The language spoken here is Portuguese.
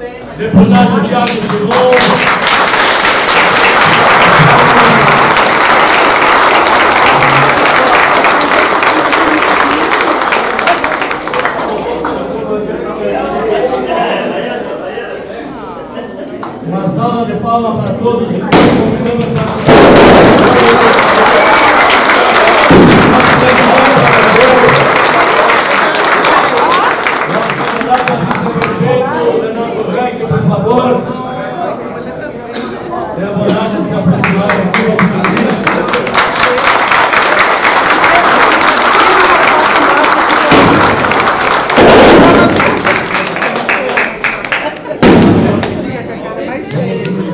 Deputado Tiago Silon. Uma salva de palmas para todos. favor. Tenha coragem de se aqui, da sua.